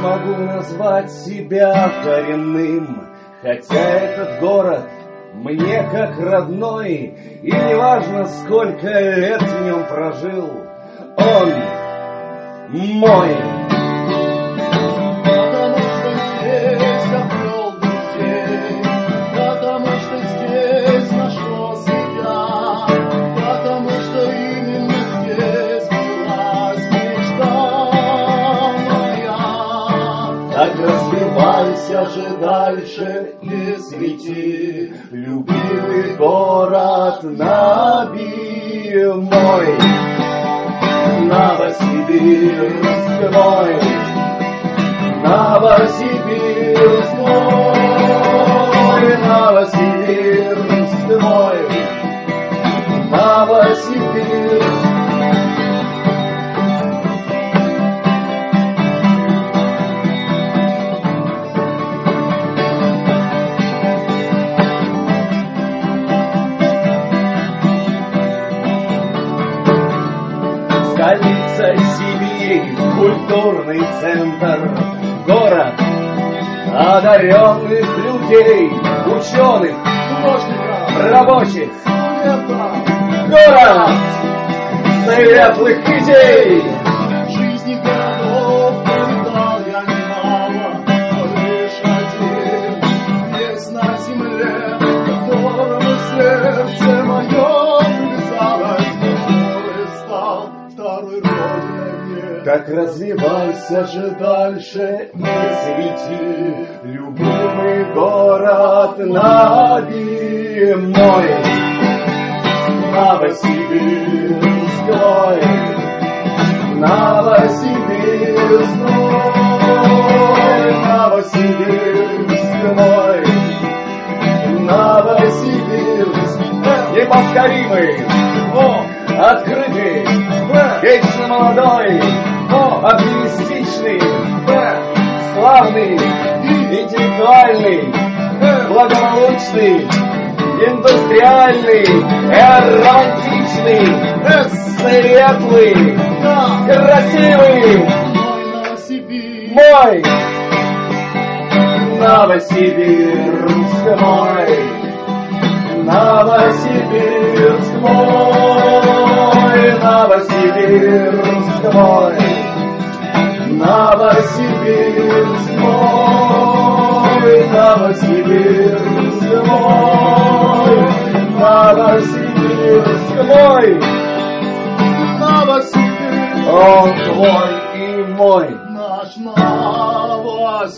могу назвать себя коренным, хотя этот город мне как родной, и неважно, сколько лет в нем прожил, он мой. Так развивайся же дальше и свети, любимый город Наби мой. Новосибирск мой, Новосибирск мой, Новосибирск мой, Новосибирск. Столица Сибири, культурный центр, город одаренных людей, ученых, рабочих, город светлых идей. Развивайся же дальше и свети, любимый город Наби мой. Новосибирск мой, Новосибирск мой, Новосибирск мой, Новосибирск неповторимый, о, открытый, вечно молодой, оптимистичный, славный, интеллектуальный, благополучный, индустриальный, романтичный, светлый, красивый, мой Новосибирск мой, Новосибирск мой, Новосибирск мой, Новосибирск мой, Новосибирск мой, Новосибирск мой, Новосибирск, он твой и мой. наш Новосибирск.